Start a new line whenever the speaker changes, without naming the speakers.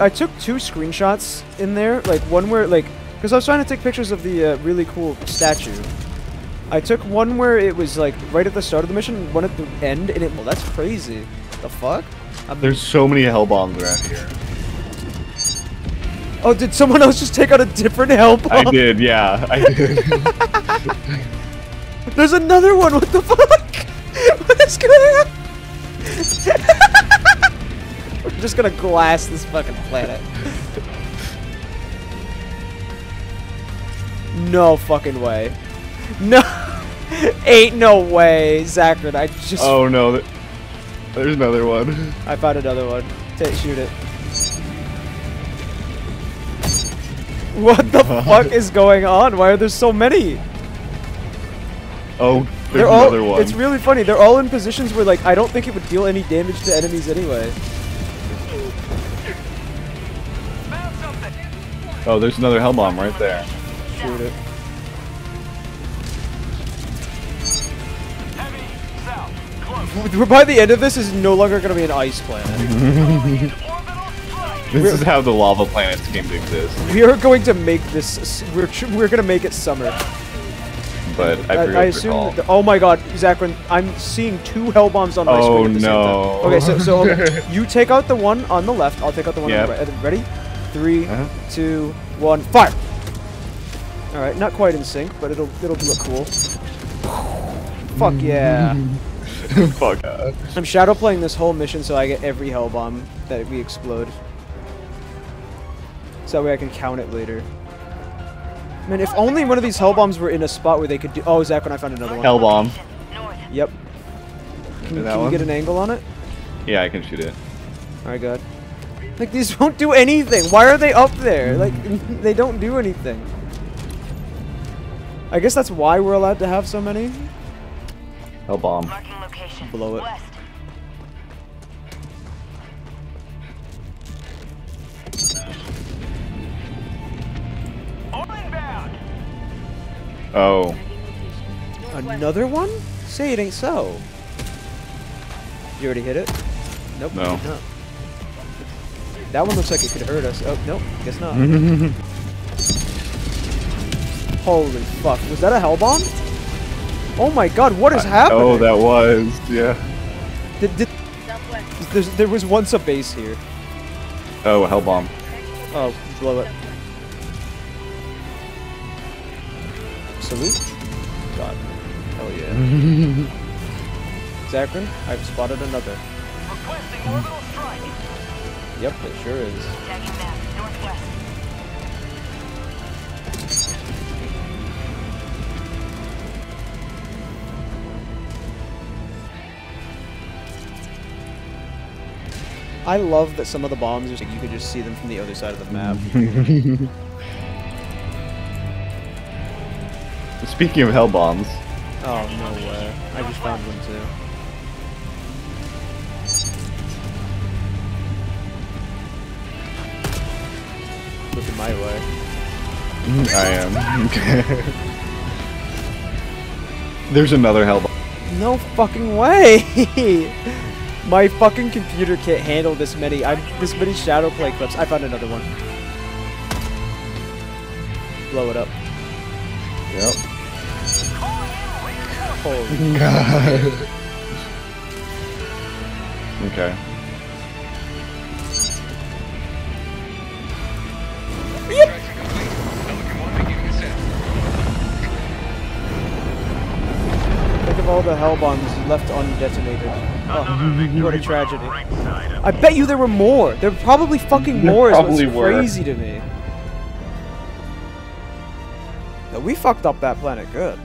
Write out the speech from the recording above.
I took two screenshots in there, like one where like, because I was trying to take pictures of the uh, really cool statue. I took one where it was like right at the start of the mission, one at the end, and it. Well, that's crazy. The fuck? I'm,
There's so many hell bombs around here.
oh, did someone else just take out a different hell bomb?
I did, yeah. I did.
There's another one. What the fuck? What is going on? We're just gonna glass this fucking planet. No fucking way. No. Ain't no way, Zachary. I just.
oh no, there's another one.
I found another one. Ta shoot it. What the fuck is going on? Why are there so many?
Oh, there's
They're all.
another one.
It's really funny. They're all in positions where like I don't think it would deal any damage to enemies anyway.
Oh, there's another hell bomb right there.
Shoot it. We're by the end of this is no longer gonna be an ice planet.
This is how the lava planets came to exist.
we are going to make this. We're we're gonna make it summer.
But I
I, I assume. the, oh my God, Zachary, I'm seeing two hell bombs on my
Oh,
screen at the
no.
same time. Okay, so so you take out the one on the left. I'll take out the one
Yep.
on the right. Ready? Three,
Uh-huh.
two, one, fire! All right, not quite in sync, but it'll it'll look cool. Fuck yeah!
Fuck. Uh,
I'm shadow playing this whole mission so I get every hell bomb that we explode. So that way I can count it later. Man, if only one of these hell bombs were in a spot where they could do. Oh, Zach, when I found another one.
hell bomb.
Yep. Can, can you get an angle on it?
Yeah, I can shoot it.
Alright, good. Like, these won't do anything. Why are they up there? Like, they don't do anything. I guess that's why we're allowed to have so many.
Hell bomb.
Blow it.
West.
Oh.
Another one? Say it ain't so. You already hit it? Nope. you
No.
Did not. That one looks like it could hurt us. Oh, nope. Guess not. Holy fuck. Was that a hell bomb? Oh my god, what is happening?
Oh, that was. Yeah.
Did, did, there was once a base here.
Oh, hell bomb.
Oh, blow it. Salute. God. Hell yeah. Zachary, I've spotted another.
Requesting orbital strike.
Yep, it sure is.
Tagging map. Northwest.
I love that some of the bombs, are- you could just see them from the other side of the map.
Speaking of hell bombs,
oh, no way. I just found one too. My way.
I am. There's another hell.
No fucking way! My fucking computer can't handle this many. I'm this many shadow play clips. I found another one. Blow it up.
Yep.
Holy
God. okay.
Think of all the hell bombs left undetonated. Oh, what a tragedy. I bet you there were more. There were probably fucking
There
more is what's
were.
crazy to me. No, we fucked up that planet good.